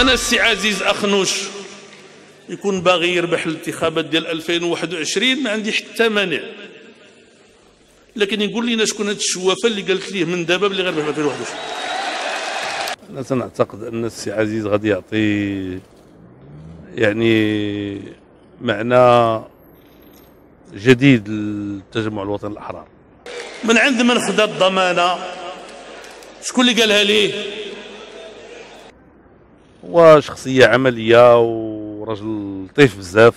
أنا السي عزيز أخنوش. يكون باغي يربح الانتخابات ديال 2021 ما عندي حتى مانع. لكن يقول لنا شكون هاد الشوافة اللي قالت ليه من دابا بلي غيربح 2021 أنا سنعتقد أن السي عزيز غادي يعطي يعني معنى جديد للتجمع الوطني الأحرار. من عند من خدا الضمانة شكون اللي قالها ليه؟ هو شخصيه عملية ورجل لطيف بزاف.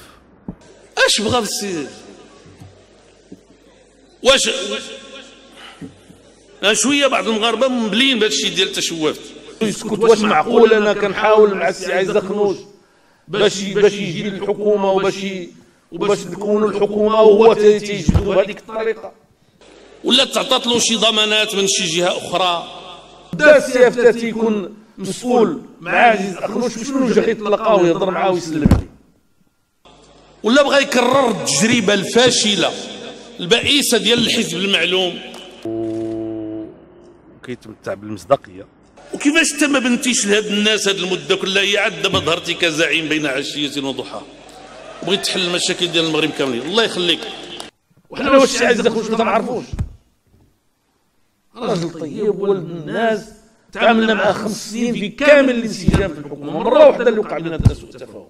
اش بغى السي واش؟ شوية بعض المغاربة مبلين بهذا الشيء ديال التشوفت يسكت واش معقول؟ أنا كنحاول مع السي عزيز خنوش باش باش يجي للحكومه وباش وباش تكون الحكومة وهو تيجبدو بهذيك الطريقة. ولا تعطات له شي ضمانات من شي جهة أخرى. دا السي تيكون مسؤول مع عزيز اخنوش باش من وجه يتلقاه ويهضر معاه ويسلم. عليه ولا بغى يكرر التجربه الفاشلة البائسه ديال الحزب المعلوم. وكيتمتع بالمصداقية. وكيفاش انت ما بنتيش لهاد الناس هاد المدة كلها؟ هي عاد دابا ظهرتي كزعيم بين عشية وضحى. وبغيت تحل المشاكل ديال المغرب كاملين. الله يخليك. وحنا واش عزيز اخوش ما تنعرفوش راجل طيب ولد الناس تعاملنا معاه خمس سنين في كامل الانسجام في الحكومة مرة واحدة اللي وقع لنا سوء تفاهم